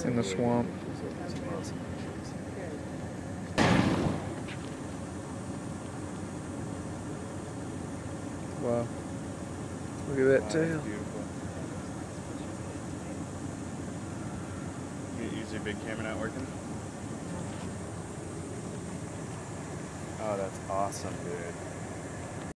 It's in the swamp. Wow. Look at that tail. Is your big camera not working? Mm-hmm. Oh, that's awesome, dude.